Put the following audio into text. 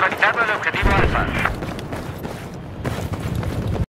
neutralizado el objetivo alfa.